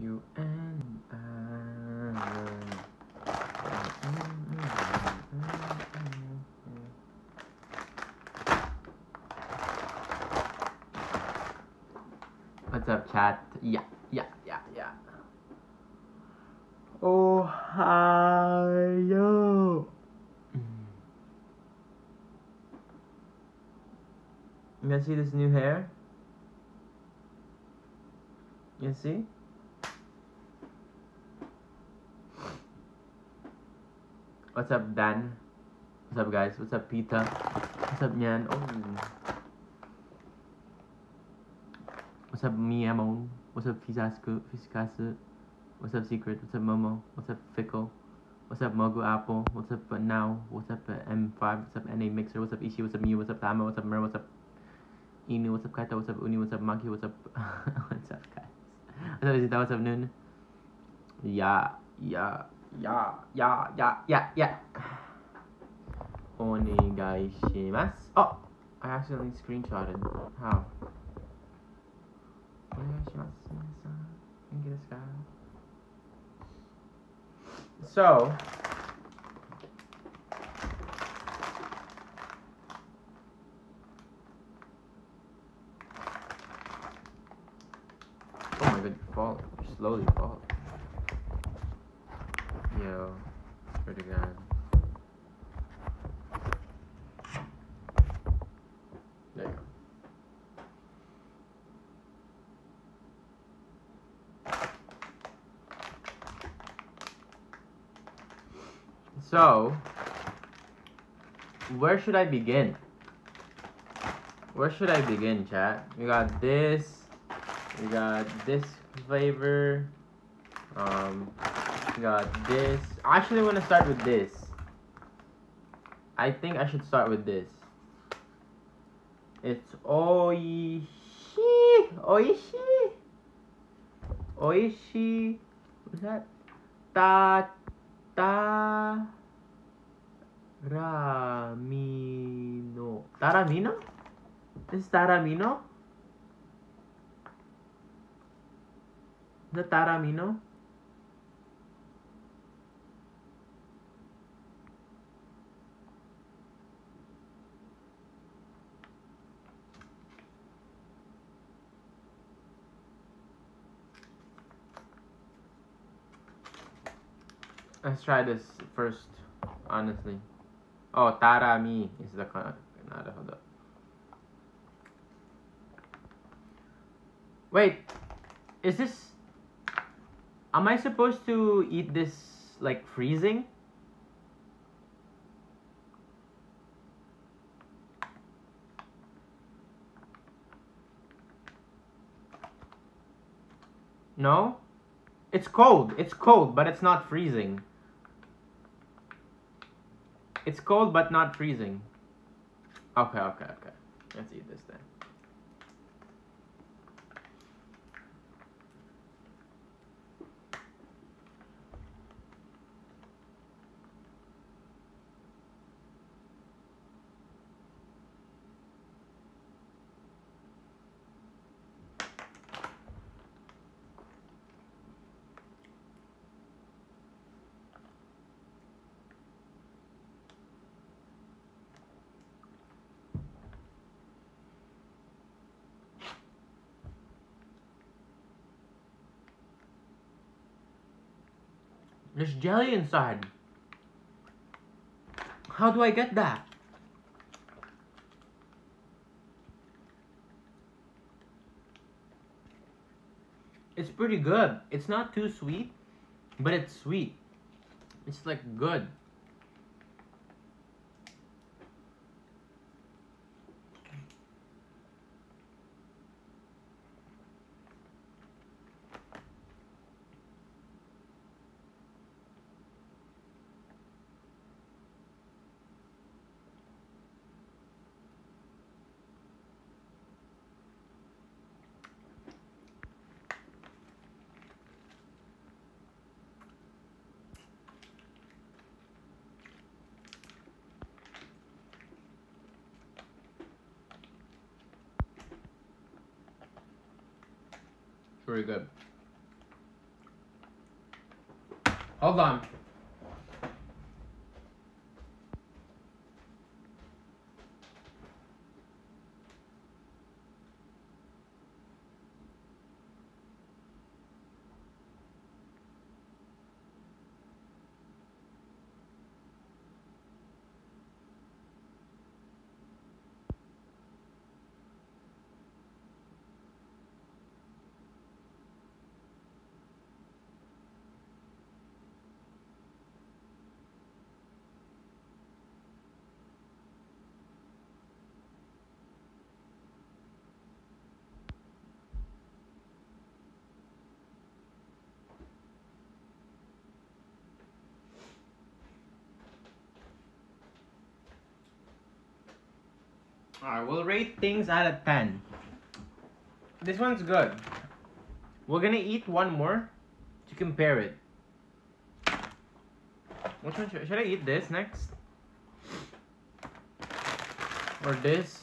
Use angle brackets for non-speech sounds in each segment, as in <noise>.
You and. What's up, chat? Yeah, yeah, yeah, yeah. Ohio. You guys see this new hair? You see? What's up, Dan? What's up, guys? What's up, Pita? What's up, Nyan? Oh. What's up, Miamon? What's up, Fizasu? Fiskasu? What's up, Secret? What's up, Momo? What's up, Fickle? What's up, Mogu Apple? What's up, uh, Now? What's up, uh, M5? What's up, NA Mixer? What's up, Ishi? What's up, Mew? What's up, Tama? What's up, Mer? What's up, Inu? What's up, Kaito? What's up, Uni? What's up, Monkey? What's up? what's up, guys? What's up, Izita? What's up, Noon? Yeah, yeah, yeah, yeah, yeah, yeah, yeah. Oh, I accidentally screenshotted. How? Onegaishimasu, minasan. Thank you, this guy. So, oh my god, you're falling. You're slowly falling. Yo, swear to God. There. So, where should I begin? Where should I begin, chat? We got this. We got this flavor. Um, got this. I actually want to start with this. I think I should start with this. It's oishi, oishi, oishi. What's that? Ta ta ramino. Taramino? Is Taramino? That Taramino? Let's try this first, honestly. Oh, Tarami is the con. Naruhodo. Wait, is this? Am I supposed to eat this like freezing? No? It's cold. It's cold, but it's not freezing. It's cold, but not freezing. Okay, okay, okay. Let's eat this then. There's jelly inside. How do I get that? It's pretty good. It's not too sweet, but it's sweet. It's like good. very good. Hold on. Alright, we'll rate things out of 10. This one's good. We're gonna eat one more to compare it. Which one should, should I eat this next? Or this?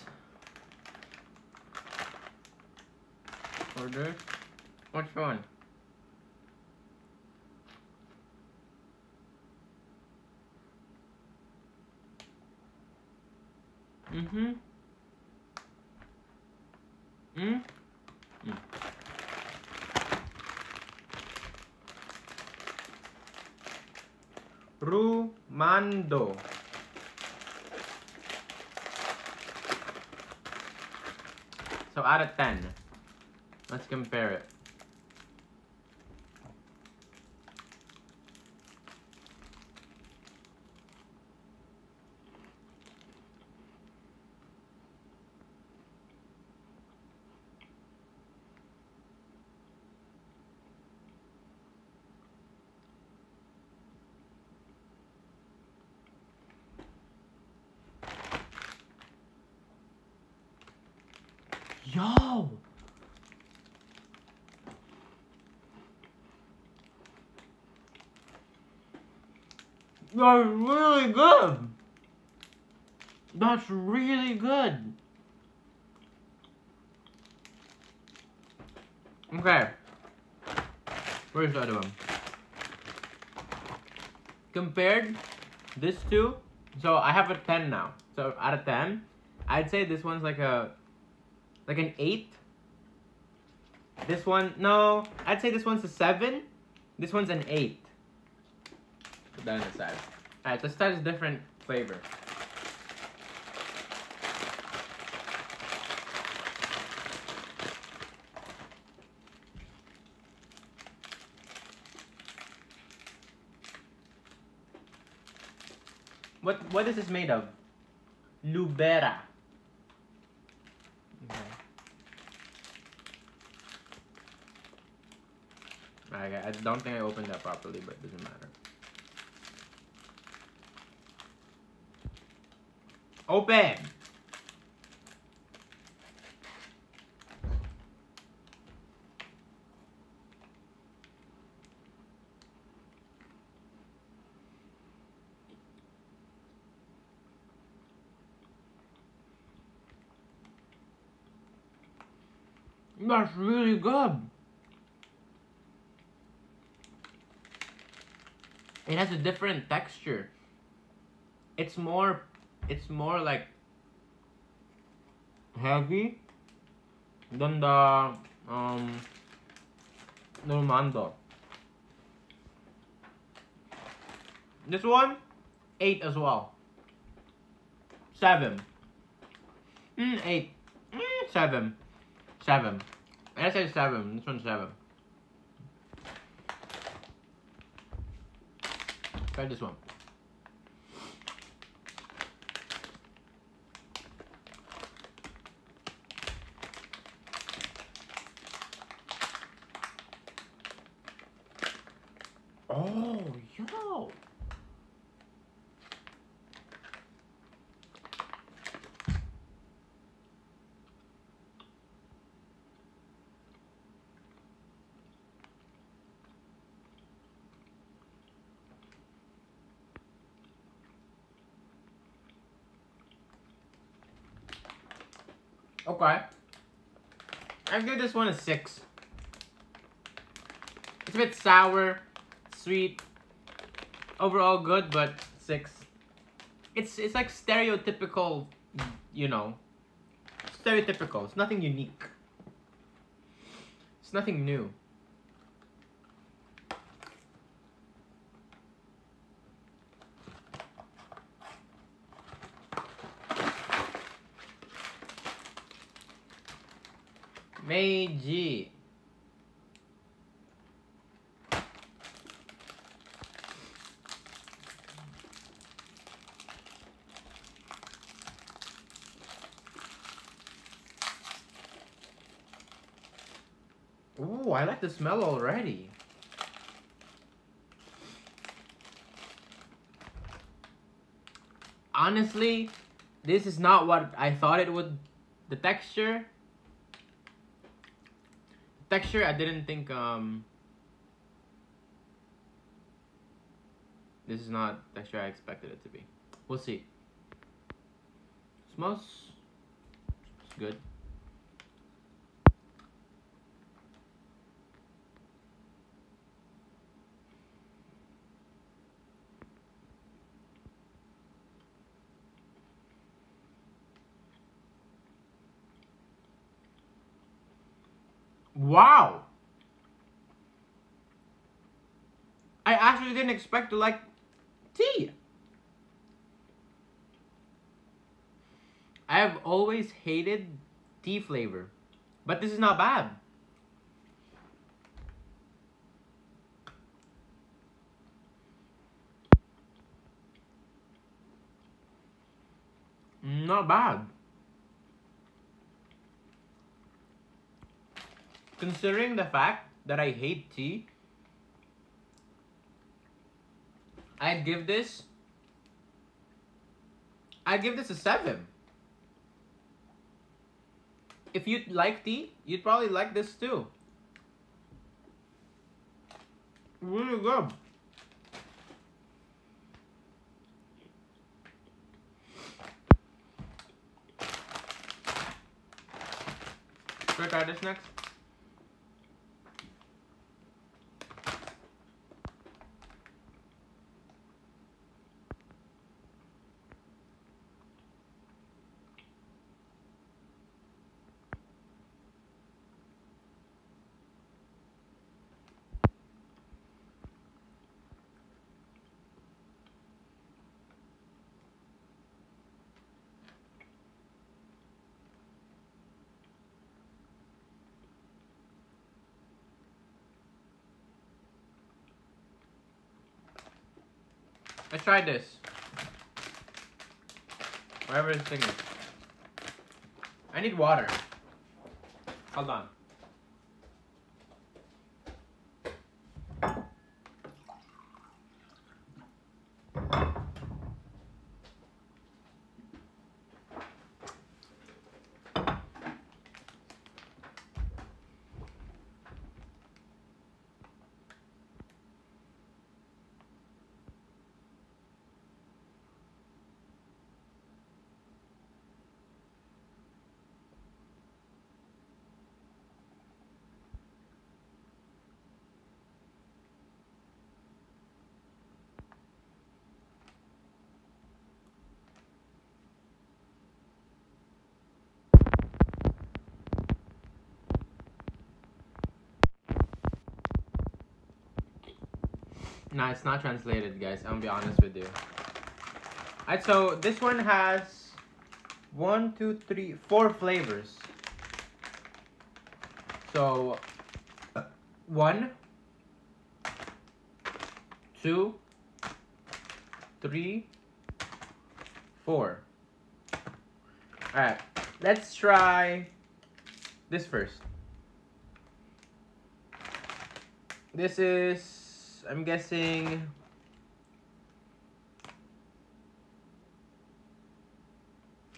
Or this? Which one? Mm-hmm. Mm? Rumando. So out of 10, let's compare it. Yo! That's really good! That's really good! Okay. Where's the other one? Compared this two, so I have a 10 now. So out of 10, I'd say this one's like a like an 8. This one, no, I'd say this one's a 7. This one's an 8. That the side. Alright, let's is different flavor. What what is this made of? Lubera. Okay. Okay, I don't think I opened that properly, but it doesn't matter. Open! That's really good. It has a different texture. It's more, it's more like heavy than the um Normando. This one, eight as well. Seven. Mm, eight. Mm, seven. Seven. I said seven. This one's seven. Try this one. Oh, yo. Okay. I give this one a six. It's a bit sour, sweet, overall good, but six. It's it's like stereotypical, you know. Stereotypical. It's nothing unique. It's nothing new. Meiji. Ooh, I like the smell already. Honestly, this is not what I thought it would. The texture. Texture, I didn't think, um. This is not texture I expected it to be. We'll see. Smells. Good. Wow! I actually didn't expect to like tea. I have always hated tea flavor, but this is not bad. Not bad. Considering the fact that I hate tea, I'd give this. I'd give this a seven. If you like tea, you'd probably like this too. Really good. Should I try this next? Let's try this. Whatever this thing is. I need water. Hold on. Nah, it's not translated, guys. I'm gonna be honest with you. Alright, so this one has one, two, three, four flavors. So, one, two, three, four. Alright, let's try this first. This is I'm guessing...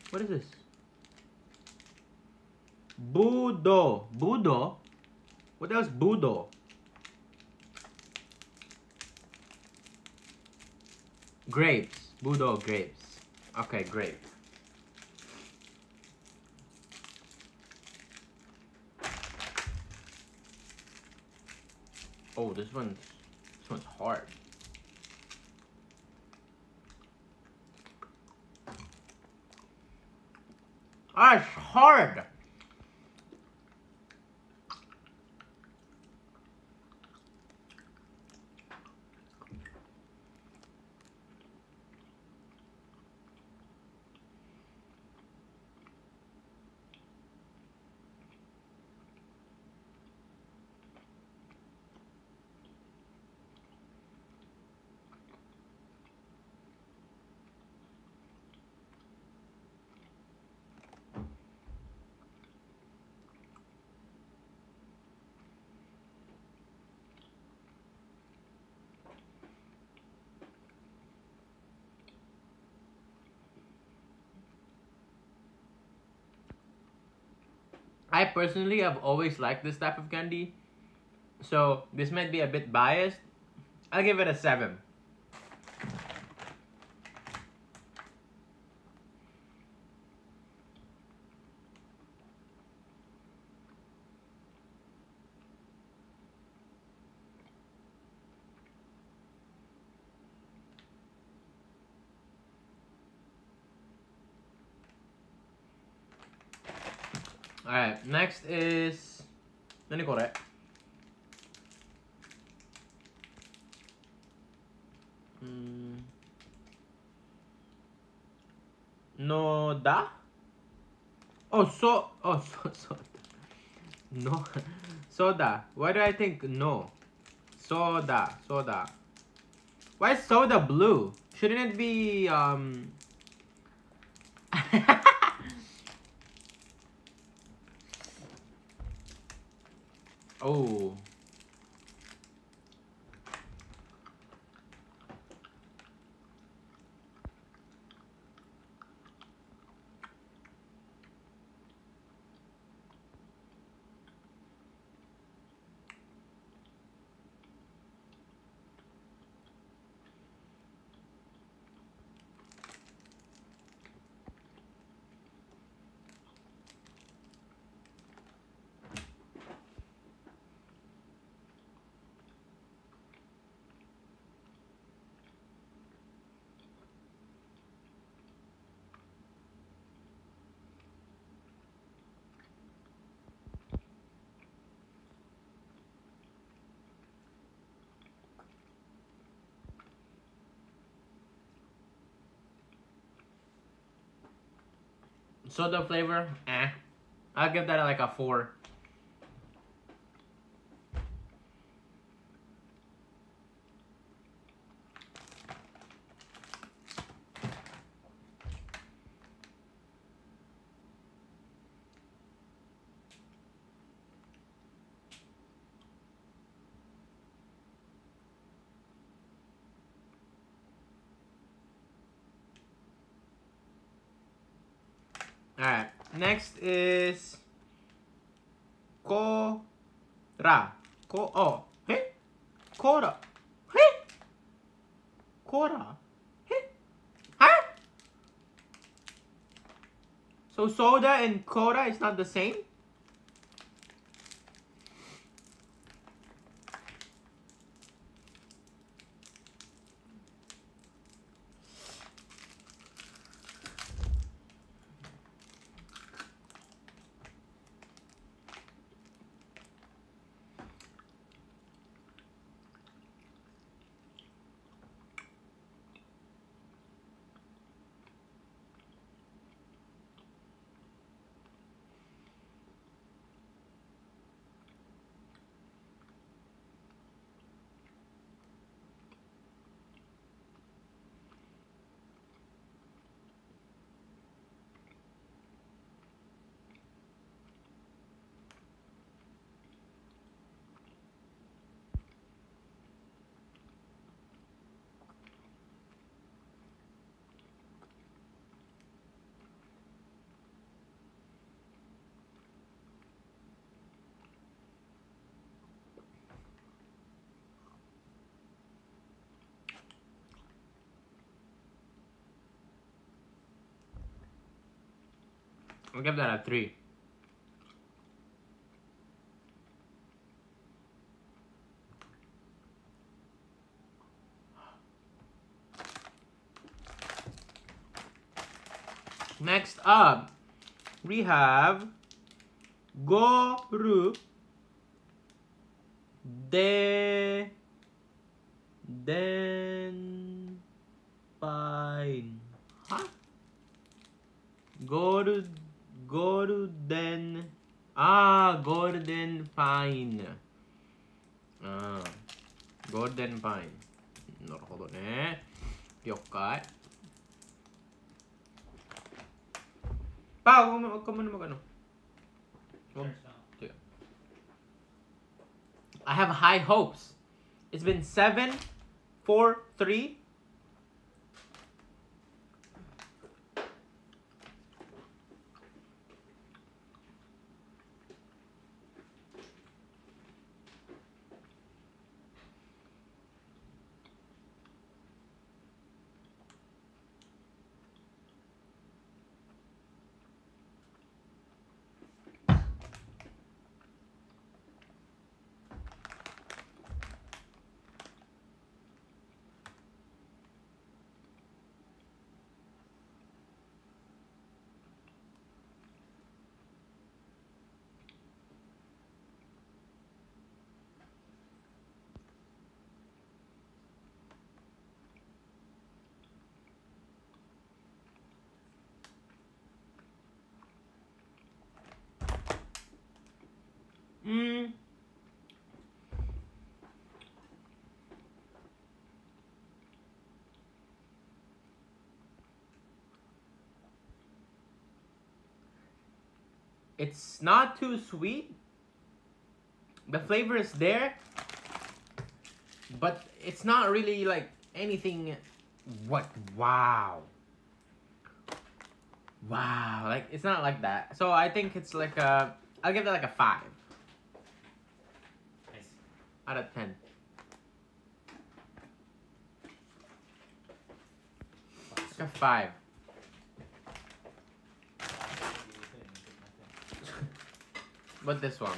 What is this? Budo. Budo? What else Budo? Grapes. Budo grapes. Okay, grape. Oh, this one's this one's hard. That's hard. I personally have always liked this type of candy. So this might be a bit biased. I'll give it a 7. Alright, next is... 何これうんのだ Oh, so... Oh, so... so no. Soda. Why do I think no? Soda. Soda. Why is soda blue? Shouldn't it be, um... oh. Soda flavor, eh. I'll give that like a 4. Alright, next is Kora. Ko oh, hey? Kora. Hey? Kora. Hey? Huh? So soda and Kora is not the same? I'll give that a 3. Next up, we have Goru De Den Pine. Huh? Goru Golden. Ah, Golden Pine. ああ、ゴールデンパイン。なるほどね。了解。Pa, huwag ka muna mag ano. I have high hopes. It's been 7, 4, 3, It's not too sweet. The flavor is there, but it's not really like anything. What? Wow. Wow. Like it's not like that. So I think it's like a. I'll give it like a five Nice. out of ten. Like a five. But this one.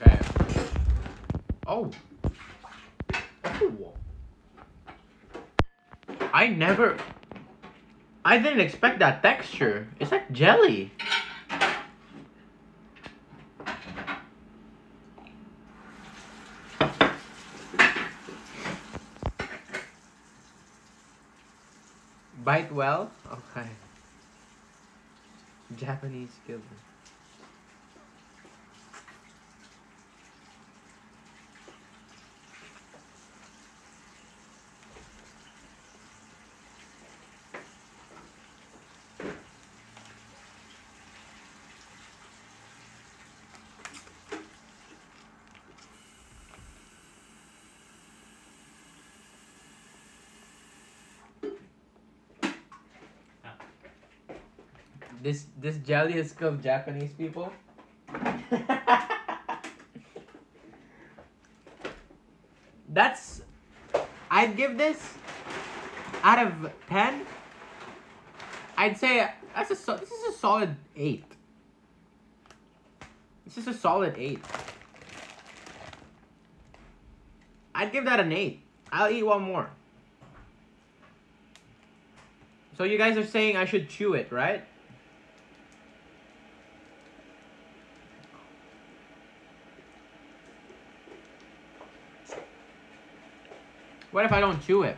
Okay. Oh. Oh. I never. I didn't expect that texture. It's like jelly. Bite well? Okay. Japanese killer. This jelly is of Japanese people. <laughs> That's I'd give this out of ten. I'd say that's a this is a solid eight. This is a solid eight. I'd give that an eight. I'll eat one more. So you guys are saying I should chew it, right? What if I don't chew it?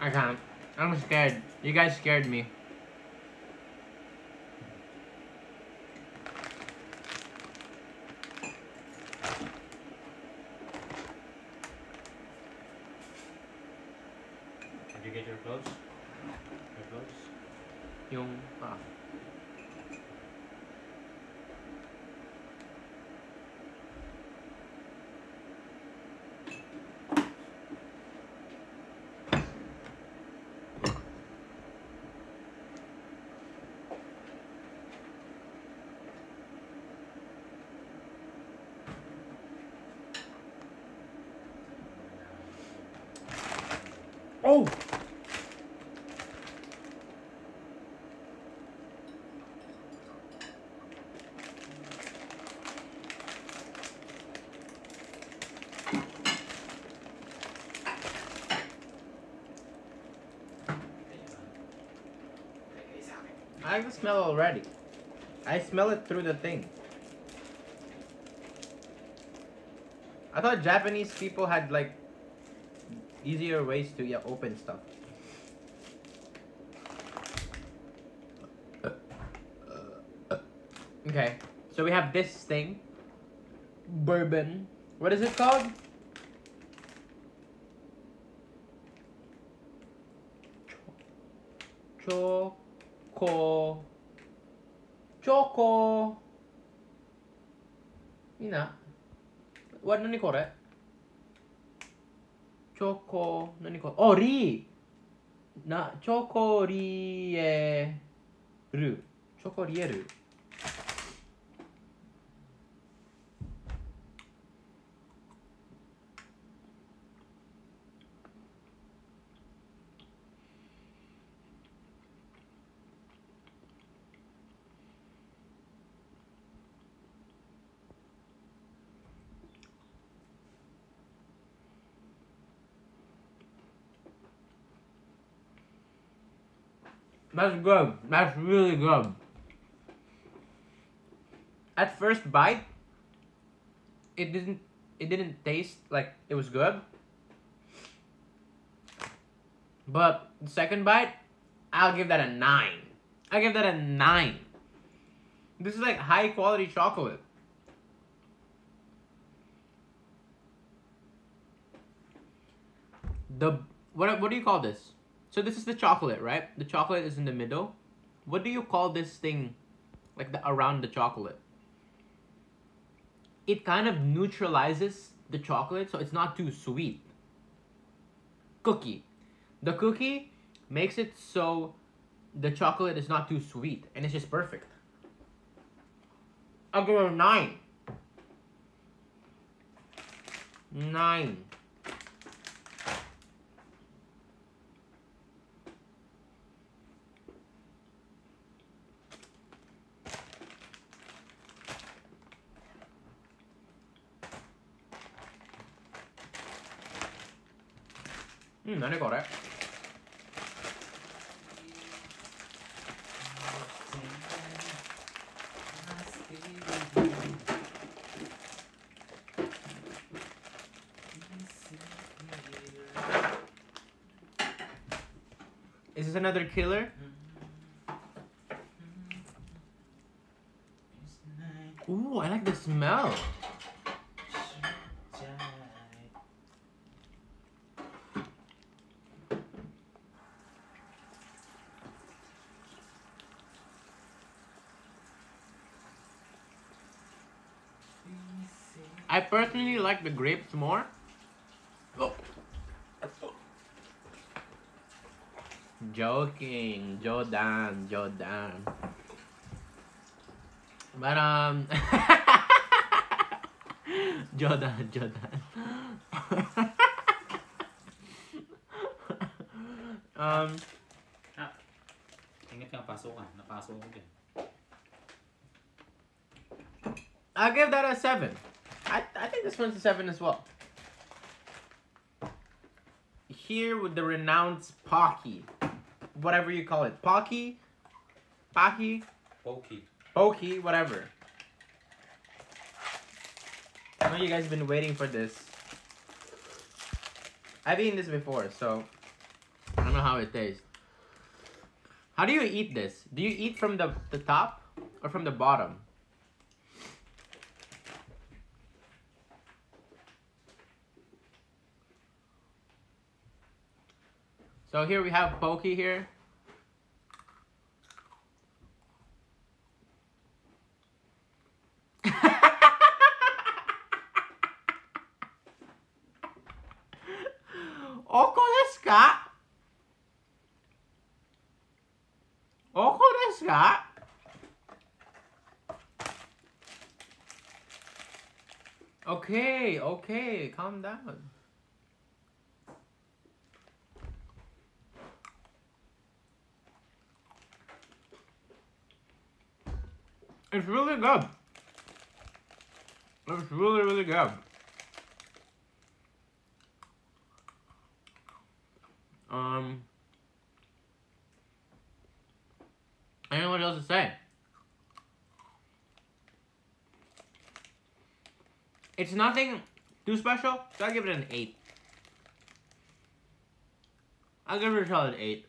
I can't. I'm scared. You guys scared me. get your clothes. Your clothes. Yung pa. Oh! I can smell already. I smell it through the thing. I thought Japanese people had like easier ways to yeah, open stuff. Okay, so we have this thing. Bourbon. What is it called? リーな、チョコリエル。チョコリエル。That's good. That's really good. At first bite, it didn't it didn't taste like it was good. But the second bite, I'll give that a nine. I give that a nine. This is like high quality chocolate. The what what do you call this? So this is the chocolate, right? The chocolate is in the middle. What do you call this thing, like the around the chocolate? It kind of neutralizes the chocolate, so it's not too sweet. Cookie. The cookie makes it so the chocolate is not too sweet, and it's just perfect. I'll 9. 9. 음, Is this another killer? Mm-hmm. Ooh, I like the smell. Like the grapes more. Oh. Joking, Jordan, Jordan. But um, <laughs> Jordan, Jordan. <laughs> um, Ingat ka, pasok. Napasok ko din. I'll give that a seven. I, I think this one's a seven as well. Here with the renowned Pocky, whatever you call it, Pocky, Pocky, Pokey. Pokey, whatever. I know you guys have been waiting for this. I've eaten this before, so I don't know how it tastes. How do you eat this? Do you eat from the, the top or from the bottom? So here we have Pokey here. <laughs> Oko desu ka? Oko desu ka? Okay, okay, calm down. It's really good. It's really, really good. Um, I don't know what else to say. It's nothing too special, so I'll give it an 8. I'll give it a solid 8.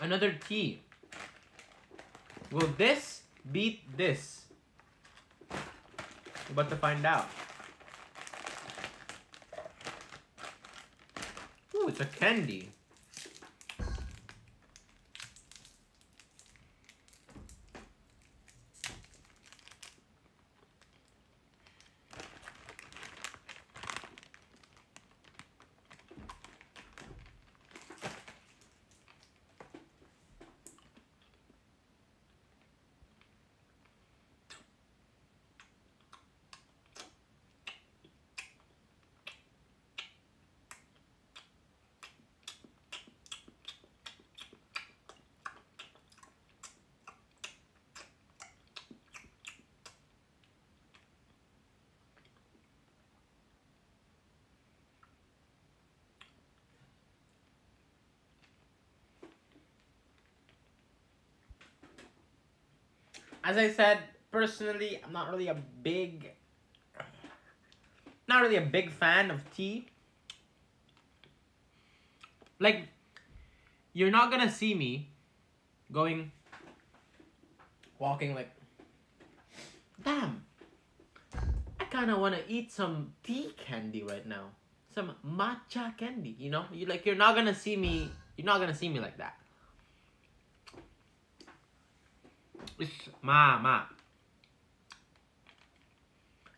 Another T. Will this beat this? We're about to find out. Ooh, it's a candy. As I said, personally, I'm not really a big, not really a big fan of tea. Like, you're not gonna see me going, walking like, damn, I kind of want to eat some tea candy right now, some matcha candy. You know, you like, you're not gonna see me. You're not gonna see me like that. Ma ma.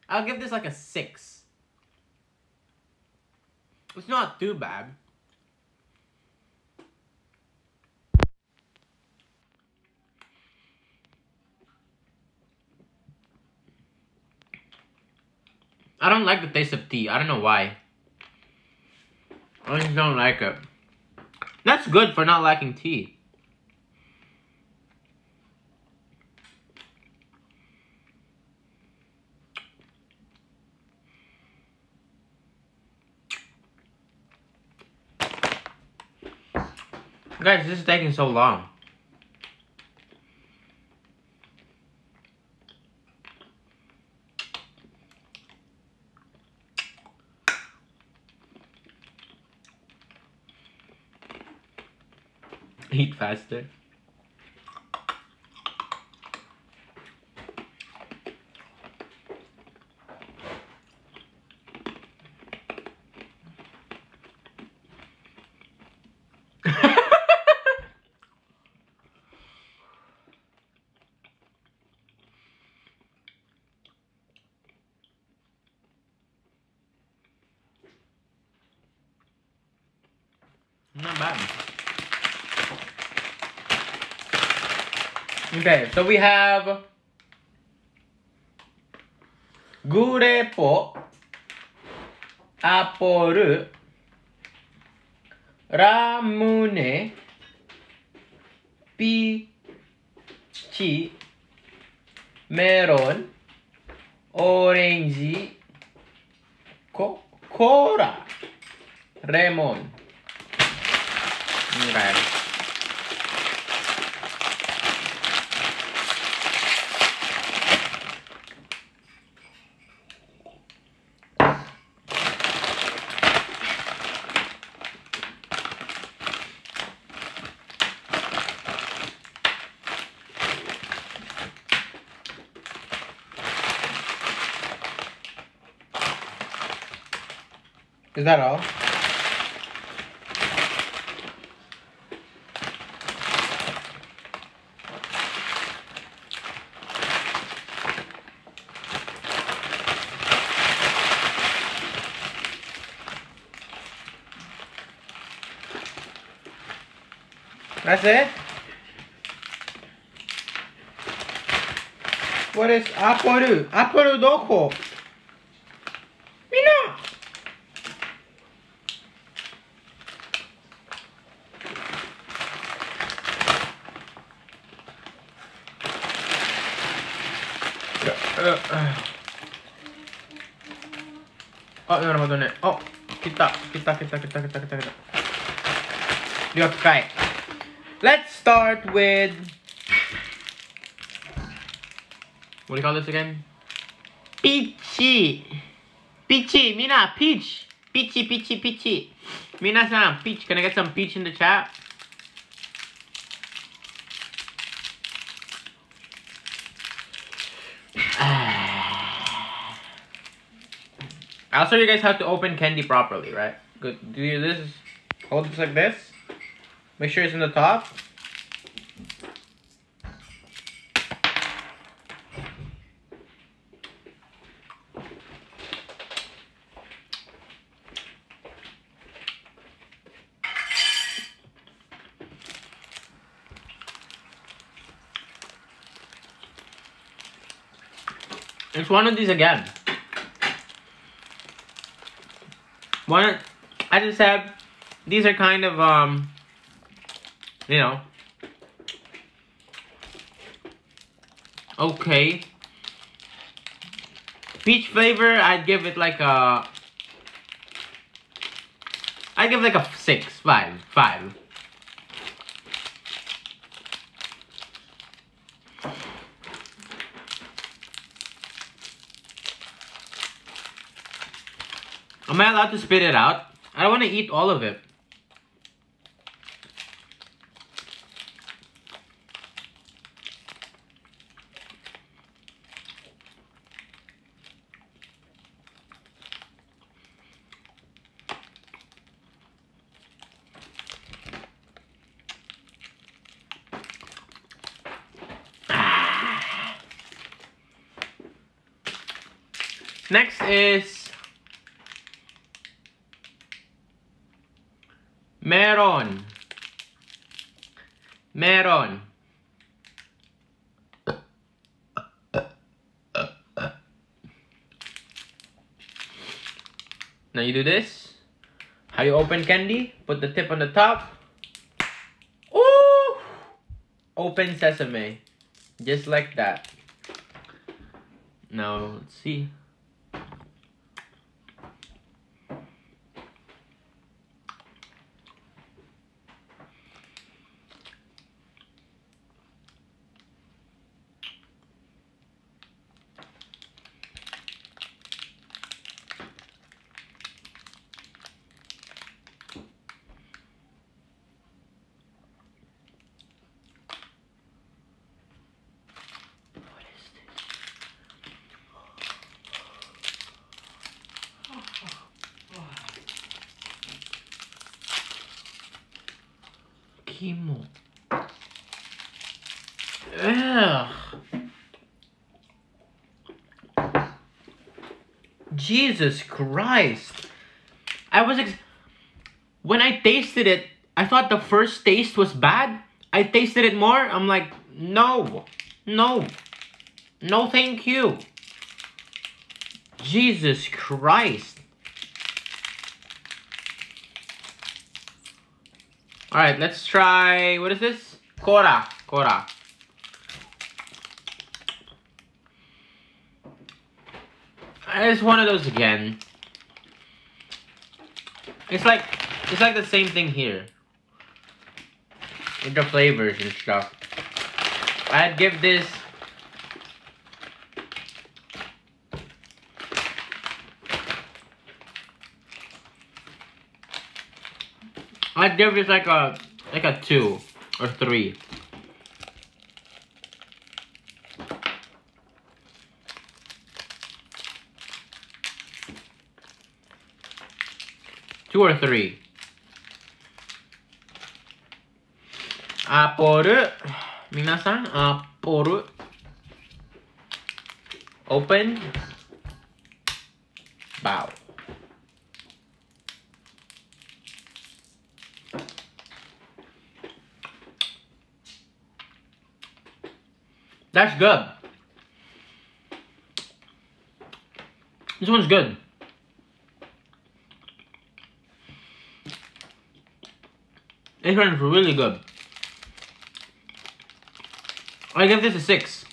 I'll give this like a six. It's not too bad. I don't like the taste of tea. I don't know why. I just don't like it. That's good for not liking tea. Guys, this is taking so long. Eat faster. Not bad. Okay, so we have Gurepo, Apple, Ramune, Peach, Melon, Orange, Co- Cola, Lemon. Okay. Is that all? That's it? What is apple? Apple どこ Oh, meron naman doon eh. Oh, kita, kita, kita, kita, kita, kita, kita. You have to try it. Let's start with... What do you call this again? Peachy! Peachy! Mina, peach! Peachy, peachy, peachy! Mina-san, peach. Can I get some peach in the chat? I'll show you guys how to open candy properly, right? Good. Do you this? Hold this like this. Make sure it's in the top. It's one of these again. One, I just have, these are kind of, um, you know, okay. Peach flavor, I'd give it like a, I'd give it like a six, five, five. Am I allowed to spit it out? I don't want to eat all of it. Ah. Next is meron. Meron. Now you do this. How you open candy? Put the tip on the top. Ooh! Open sesame. Just like that. Now, let's see. What is this? Kimo. Ugh. Jesus Christ. I was ex- when I tasted it, I thought the first taste was bad. I tasted it more. I'm like, no, no, no, thank you. Jesus Christ. All right, let's try. What is this? Cora, Cora. It's one of those again. It's like it's like the same thing here. With the flavors and stuff. I'd give this I'd give this like a like a two or three. Two or three. Aporu. Minasan, aporu. Open. Bow. That's good. This one's good. It turns really good. I give this a 6.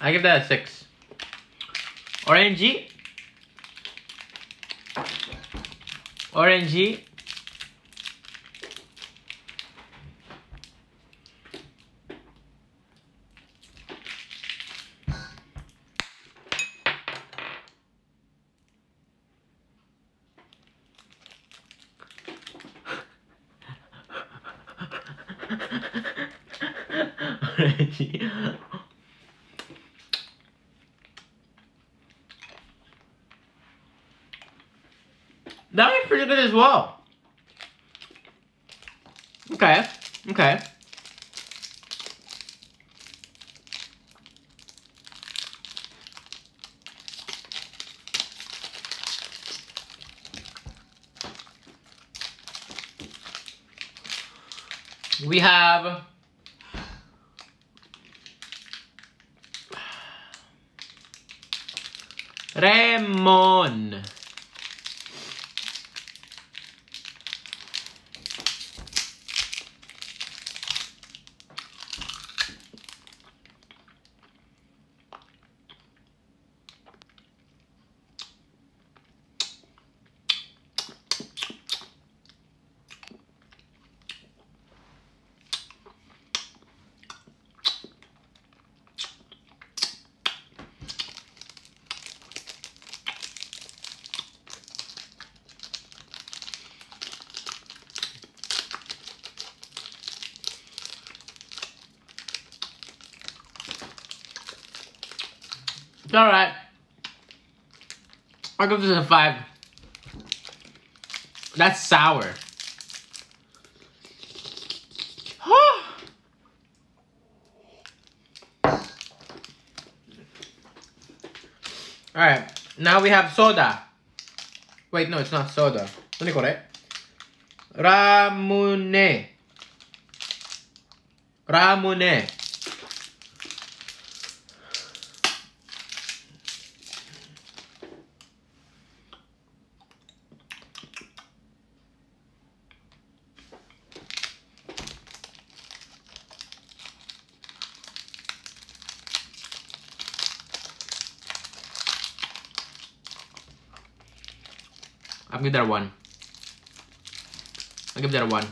I give that a 6. Orangey. Orangey Orangey. <laughs> That was pretty good as well. Okay. Okay. We have Remon. I'll give this a five. That's sour. <gasps> Alright, now we have soda. Wait, no, it's not soda. 何これラムネ。ラムネ。 I'll give that a one. I'll give that a one.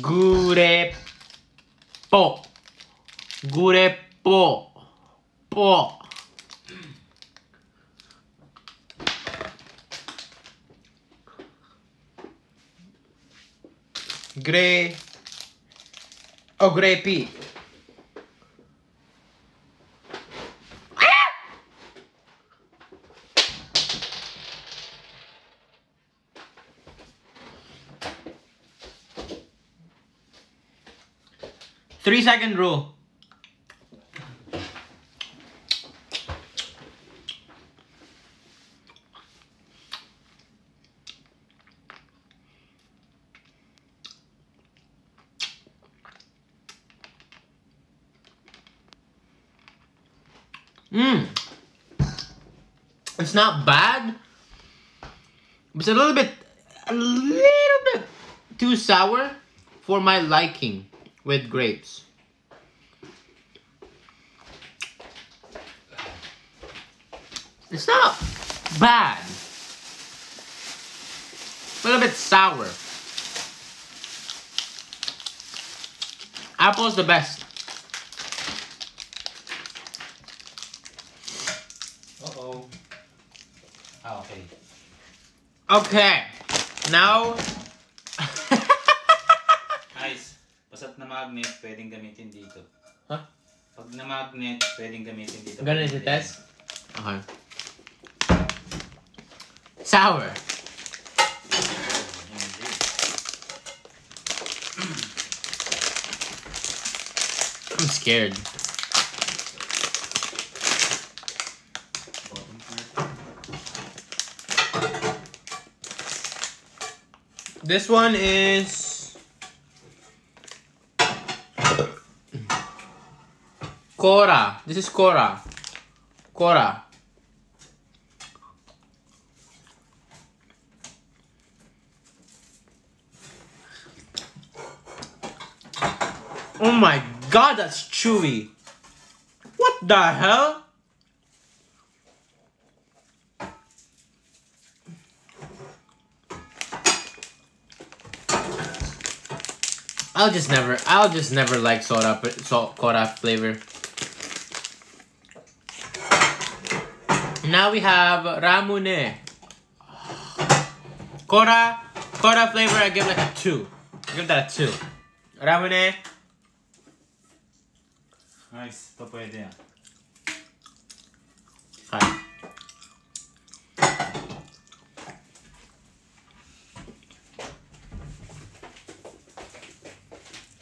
Gurepo. Gurepo. Po. Gre. Oh, grapey. Three second rule. Mmm. It's not bad. It's a little bit, a little bit too sour for my liking with grapes. It's not bad. A little bit sour. Apple's the best. Uh-oh. Ah, okay. Okay. Now, Nice. Basta't na magnet, pwedeng gamitin dito. Huh? Pag na magnet, pwedeng gamitin dito. Ganun is the test? okay. Sour. <clears throat> I'm scared. This one is Cora. This is Cora. Cora. Oh my god, that's chewy. What the hell? I'll just never, I'll just never like soda, salt, soda flavor. Now we have ramune. Kora, Kora flavor, I give like a two. I give that a two. Ramune. Nice. Ito pwede yan. Five.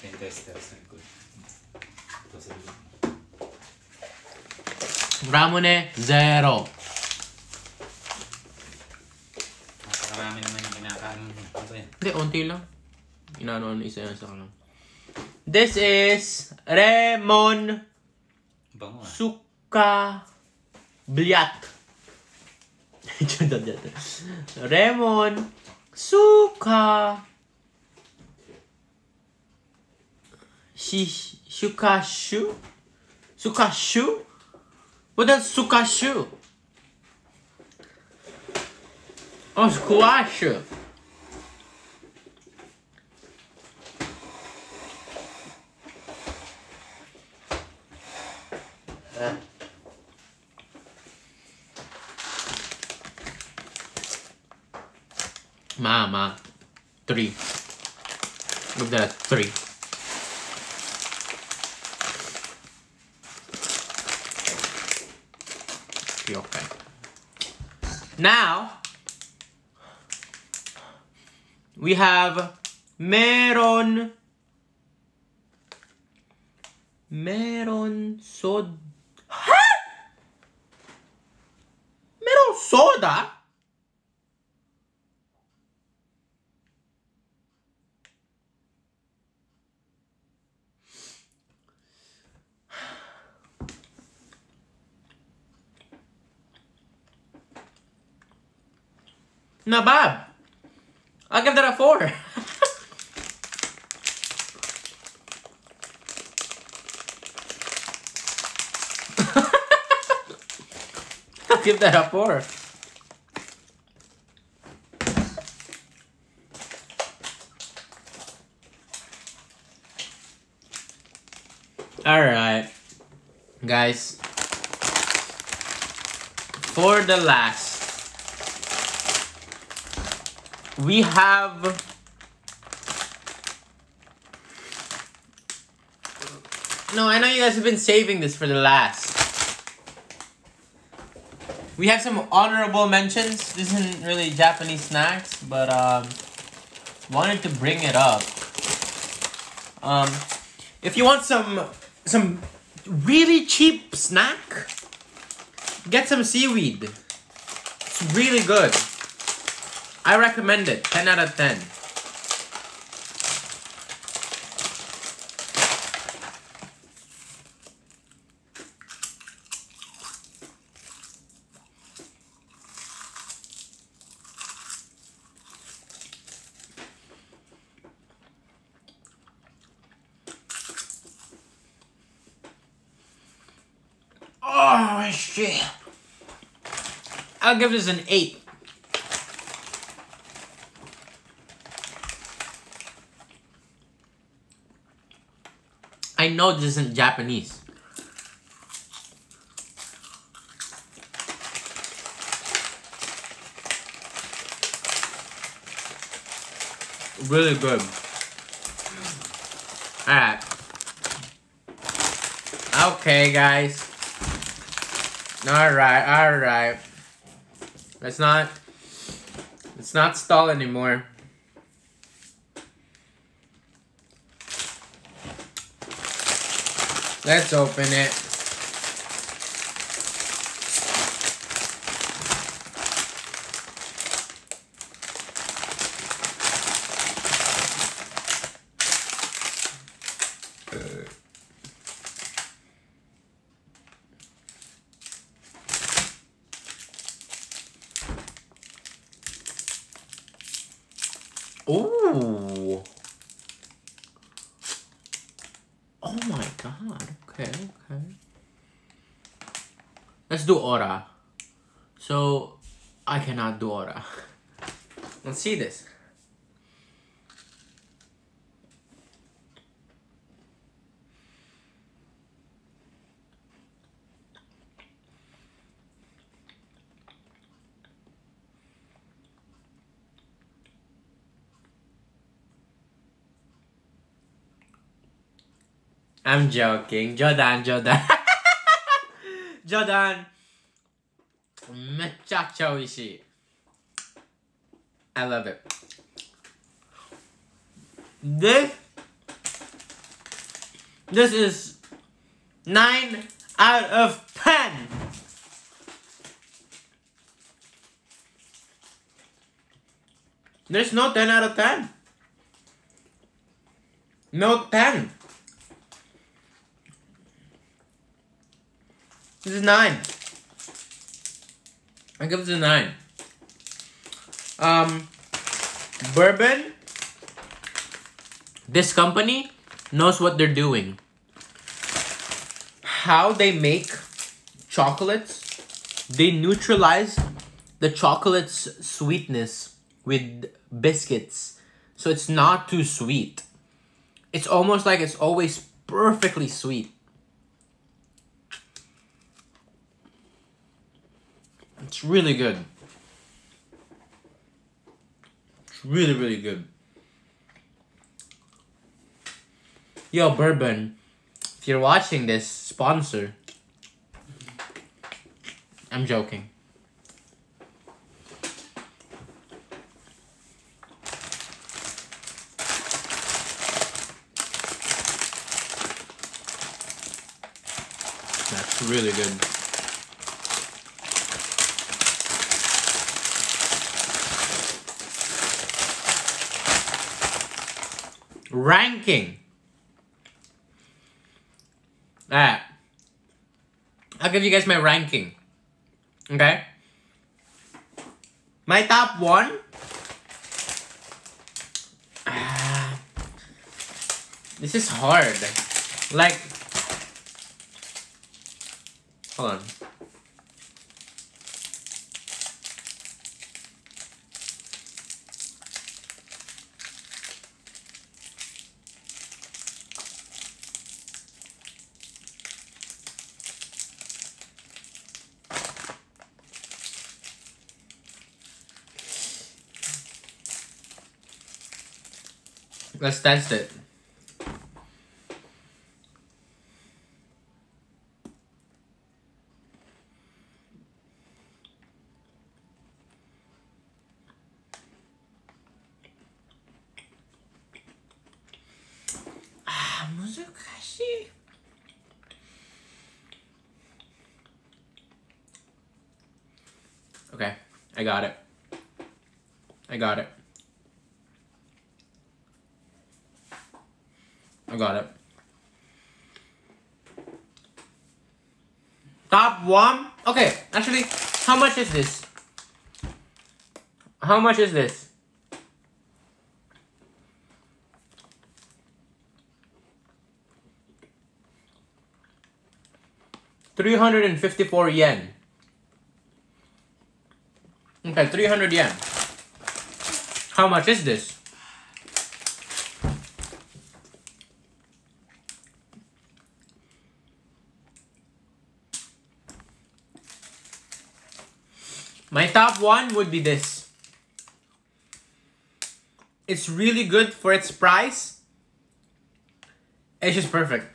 Ten testers. Good. Ito sa likod. Ramune, zero. Ano isa yan sa kalang. This is Remon Bango ah. Suka Bliat. <laughs> Remon Suka Shi Shukashu Sukashu? What does Sukashu? Oh, squash. Mama. Three. Look at that. Three. Be okay. Now, we have. Meron sod. Huh? Meron soda? Not bad. I'll give that a four. <laughs> I'll give that a four. Alright. Guys. For the last we have no i know you guys have been saving this for the last. We have some honorable mentions. This isn't really japanese snacks but um wanted to bring it up. Um if you want some some really cheap snack get some seaweed. It's really good I recommend it. 10 out of 10. Oh shit. I'll give this an 8. I know this isn't Japanese. Really good. Alright. Okay, guys. Alright, alright. Let's not... Let's not stall anymore. Let's open it. Ooh. Oh my god. Okay, okay. Let's do aura. So I cannot do aura. Let's see this. I'm joking. Jordan, Jordan. <laughs> Jordan. めちゃくちゃ美味しい。 I love it. This This is 9 out of 10. There's no 10 out of 10. No 10. This is 9. I give this a 9. Um, bourbon. This company knows what they're doing. How they make chocolates, they neutralize the chocolate's sweetness with biscuits. So it's not too sweet. It's almost like it's always perfectly sweet. It's really good. It's really, really good. Yo, Bourbon, if you're watching this, sponsor. I'm joking. That's really good. Ranking. Alright. I'll give you guys my ranking. Okay? My top one. Ah, this is hard. Like. Hold on. Let's test it. Ah, 難しい。Okay, I got it. I got it. One? Okay, actually, how much is this? How much is this? Three hundred and fifty-four yen. Okay, three hundred yen. How much is this? My top one would be this. It's really good for its price. It's just perfect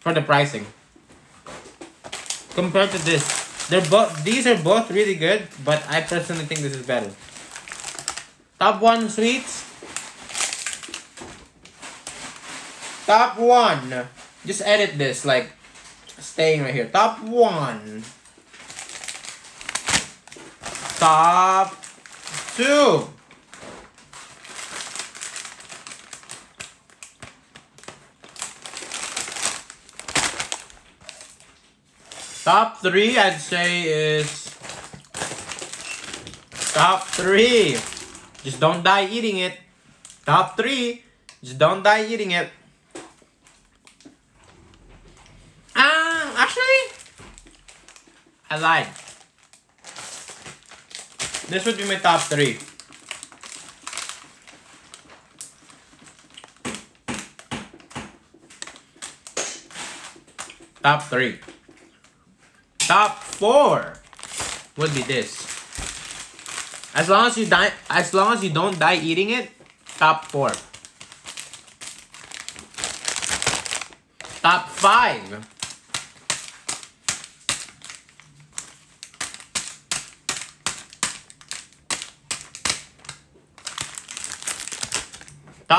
for the pricing. Compared to this, they're both these are both really good, but I personally think this is better. Top one sweets. Top one. Just edit this like staying right here. Top one. Top two. Top three, I'd say, is top three. Just don't die eating it. Top three. Just don't die eating it. Um, actually, I lied. This would be my top three. Top three. Top four would be this. As long as you die, as long as you don't die eating it, top four. Top five.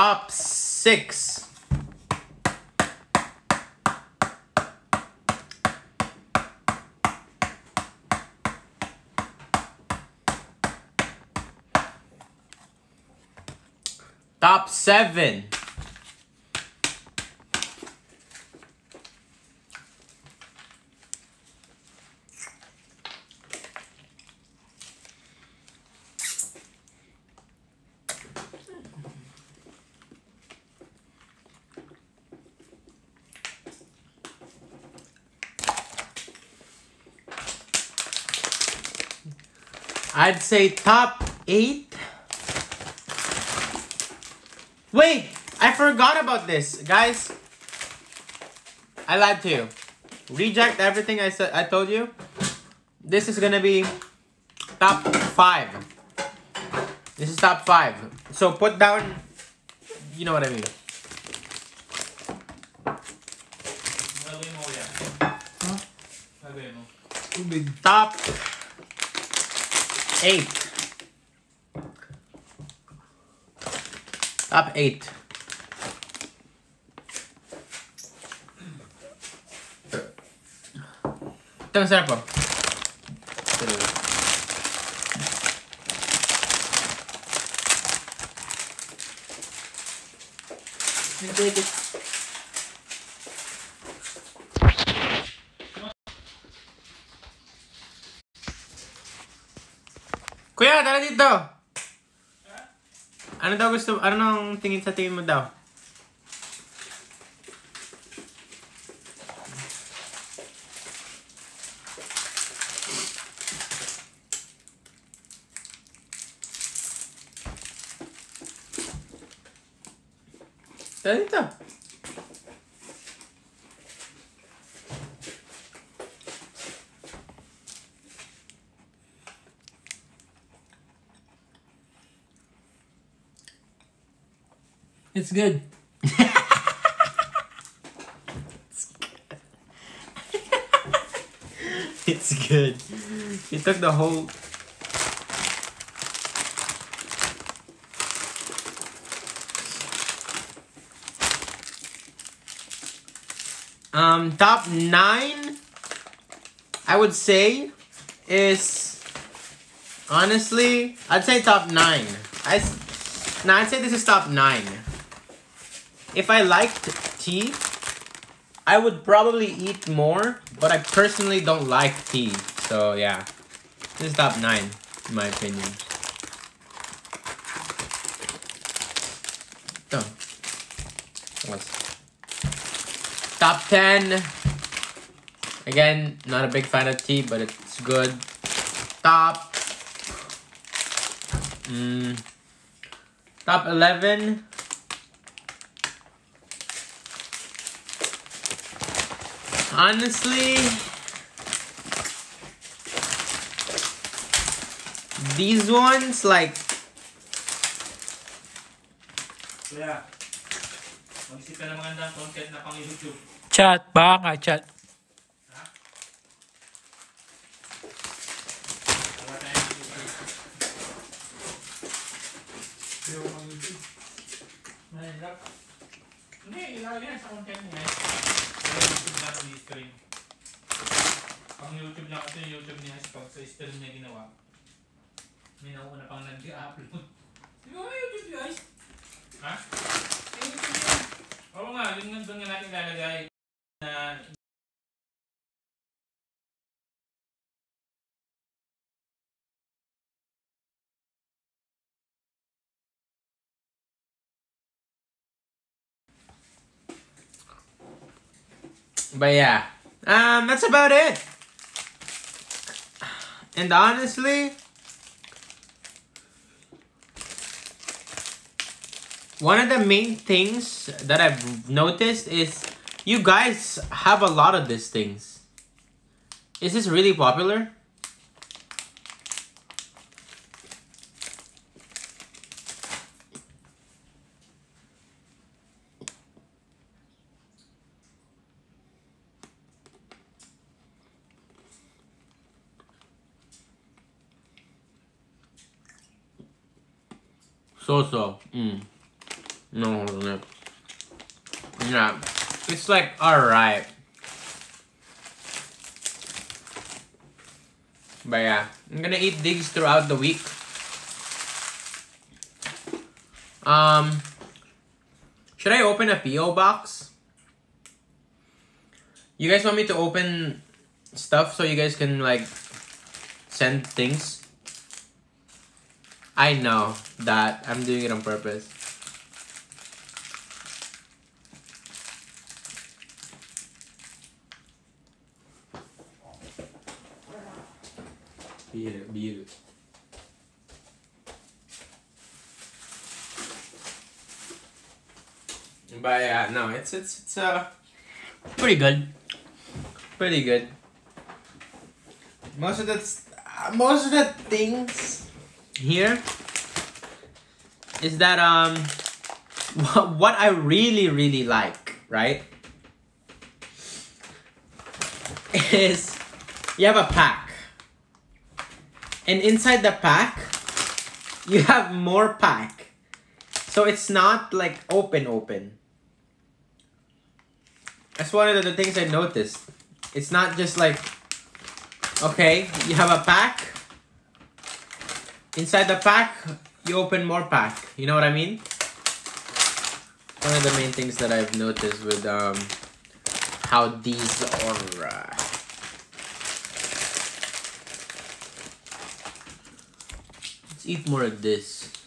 Top six. Top seven. I'd say top eight. Wait, I forgot about this, guys. I lied to you. Reject everything I said. I told you. This is gonna be top five. This is top five. So put down. You know what I mean. Eight. Top eight. Ito masarap po. Nagdedit. Kuya, tara dito! Ano daw gusto, ano nang tingin sa tingin mo daw? Tara dito. It's good. It's good. You took the whole. Um, top nine, I would say, is honestly, I'd say top nine. I, s- no, I'd say this is top nine. If I liked tea, I would probably eat more, but I personally don't like tea. So yeah, this is top nine in my opinion. What's top ten? Again, not a big fan of tea, but it's good. Top. Mm, top eleven. Honestly, these ones like Kuya, mag-isip ka ng magandang content na pang YouTube. Chat. Baka chat. Gawa tayo ng YouTube. Mahirap. Hindi, ilalagay yan sa content mo eh. Pero YouTube na ito stream Pang YouTube na kasi yung YouTube niya pag sa stream niya ginawa. May nauna pang nag-upload. Di ba may YouTube guys? Ha? May YouTube yan. Oo nga, yun nga doon nga natin lalagay na But yeah, um, that's about it. And honestly, one of the main things that I've noticed is you guys have a lot of these things. Is this really popular? So so. Mm. No, no. Yeah. It's like alright. But yeah, I'm gonna eat these throughout the week. Um should I open a PO box? You guys want me to open stuff so you guys can like send things? I know that I'm doing it on purpose. Beer, beer. But yeah, no, it's it's it's uh pretty good. Pretty good. Most of the uh, most of the things here is that um <laughs> what I really really like, right? Is you have a pack. And inside the pack you have more pack. So it's not like open open. That's one of the things I noticed. It's not just like okay, you have a pack inside the pack, you open more pack. You know what I mean? One of the main things that I've noticed with um how these are. Uh, let's eat more of this.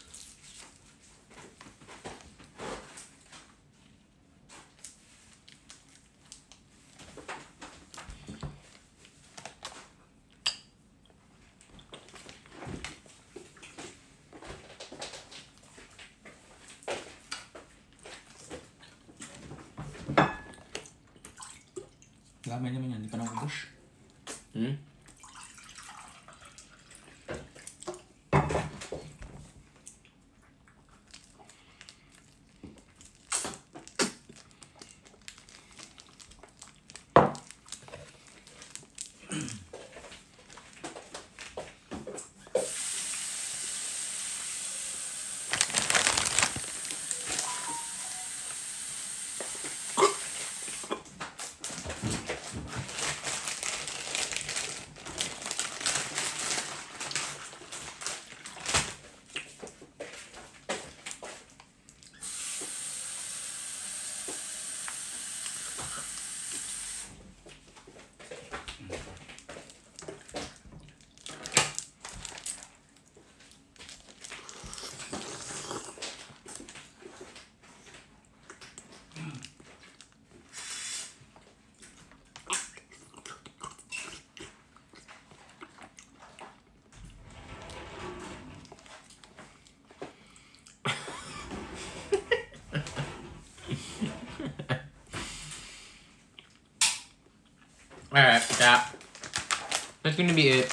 That's gonna be it.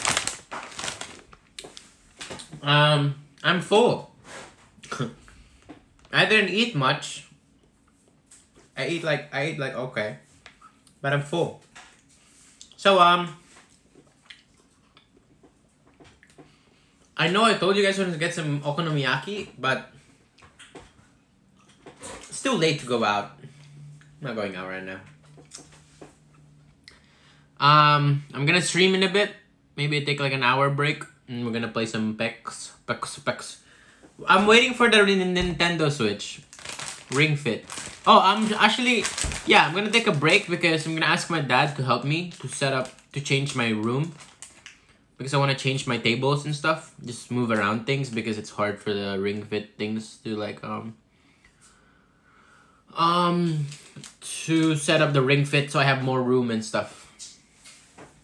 Um, I'm full. <laughs> I didn't eat much. I eat like I eat like okay, but I'm full. So um, I know I told you guys to get some okonomiyaki, but it's too late to go out. I'm not going out right now. Um, I'm gonna stream in a bit. Maybe I take like an hour break, and we're gonna play some Pex, Pex, Pex. I'm waiting for the Nintendo Switch, Ring Fit. Oh, I'm actually, yeah, I'm gonna take a break because I'm gonna ask my dad to help me to set up to change my room because I want to change my tables and stuff. Just move around things because it's hard for the Ring Fit things to like um um to set up the Ring Fit so I have more room and stuff.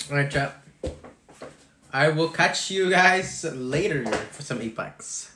Alright, chat. I will catch you guys later for some Apex.